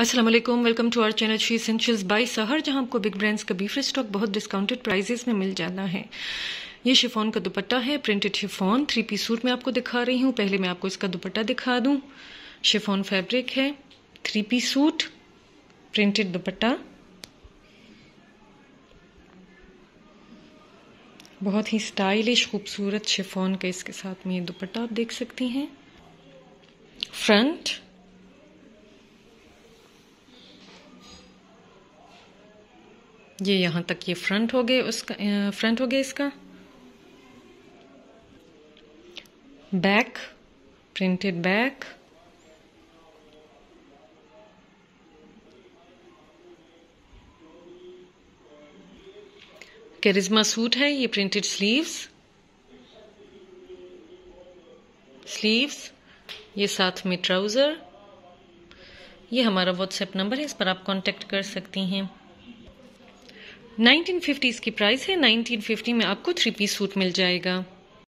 अस्सलाम वालेकुम to our channel shessentials by Sehar जहाँ आपको बिग ब्रांड्स का बीफ स्टॉक बहुत डिस्काउंटेड प्राइजेस में मिल जाना है। ये शिफॉन का दुपट्टा है printed chiffon three piece suit में आपको दिखा रही हूँ। पहले मैं आपको इसका दुपट्टा दिखा दूँ। शिफॉन फैब्रिक है three piece suit printed dupatta. बहुत ही स्टाइलिश खूबसूरत शिफॉन का इसके साथ में ये दुपट्टा आप देख सकती हैं। फ्रंट ये यहाँ तक ये फ्रंट हो गए उसका फ्रंट हो गया इसका। Back printed back charisma suit है, ये प्रिंटेड स्लीव्स स्लीव्स ये साथ में ट्राउज़र ये हमारा व्हाट्सएप नंबर है, इस पर आप कांटेक्ट कर सकती हैं। 1950 इसकी प्राइस है। 1950 में आपको थ्री पीस सूट मिल जाएगा।